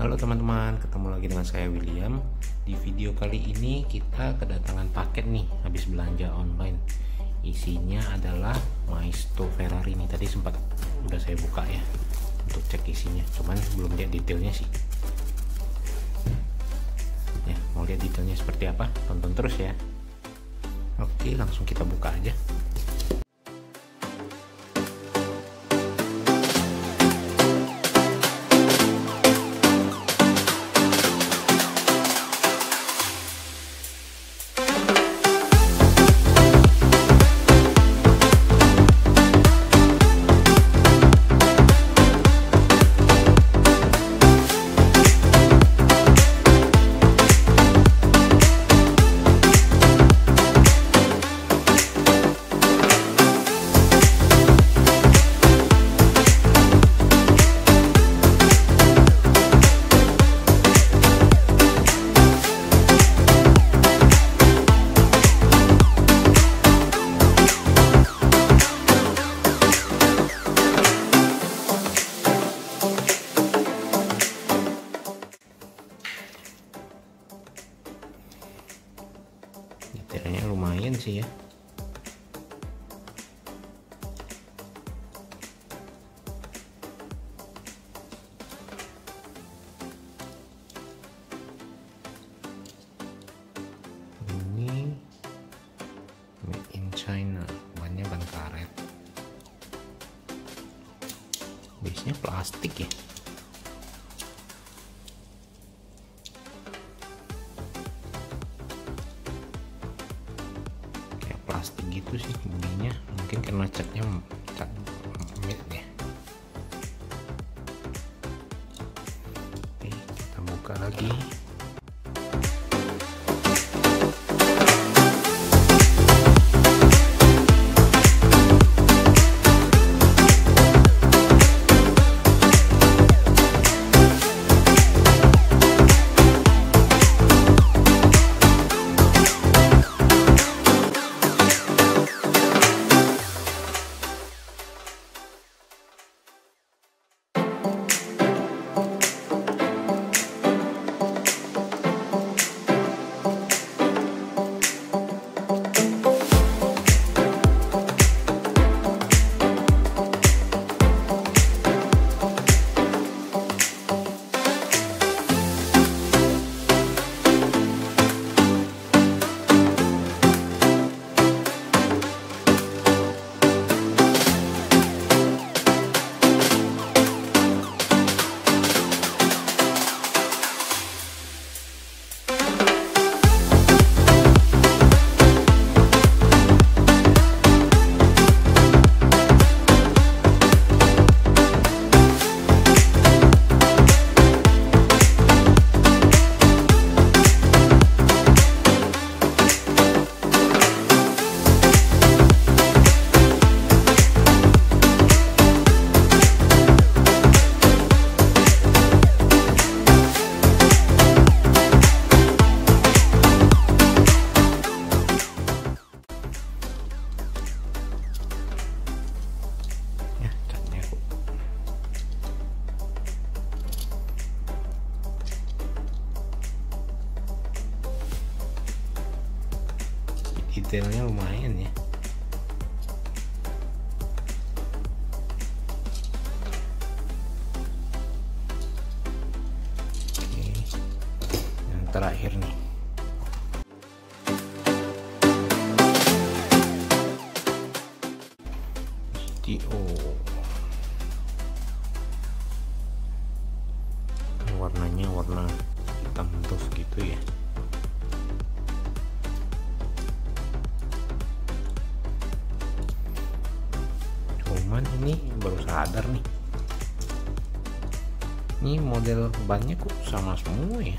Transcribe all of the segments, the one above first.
Halo teman-teman, ketemu lagi dengan saya William. Di video kali ini kita kedatangan paket nih habis belanja online. Isinya adalah Maisto Ferrari nih. Tadi sempat udah saya buka ya untuk cek isinya. Cuman belum lihat detailnya sih. Ya, mau lihat detailnya seperti apa? Tonton terus ya. Oke, langsung kita buka aja. Detailnya lumayan sih ya. Ini made in China bannya ban karet. Biasanya plastik ya gitu sih bunyinya. Mungkin karena catnya cat matte ya. Oke kita buka lagi detailnya lumayan ya. Oke yang terakhir nih. GTO warnanya warna hitam tuh gitu ya ini baru sadar nih. Ini model bannya kok sama semua ya?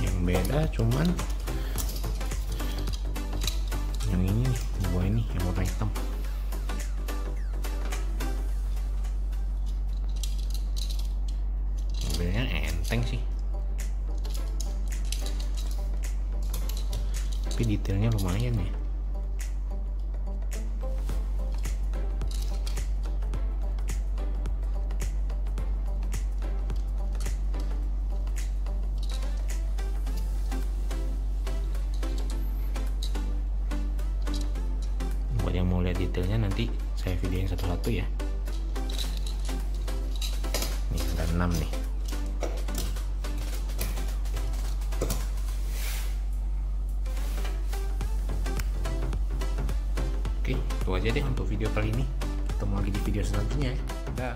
Yang beda cuman enteng sih. Tapi detailnya lumayan ya. Buat yang mau lihat detailnya nanti saya videoin satu-satu ya. Nih ada 6 nih Oke, itu aja deh untuk video kali ini. Ketemu lagi di video selanjutnya ya. Dah.